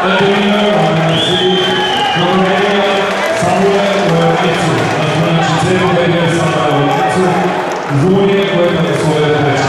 Edelina Vanasi, nominuje Samuel Vojnicu, na 30 Vojnicu, Vojnicu, Vojnicu, Vojnicu, Vojnicu, Vojnicu,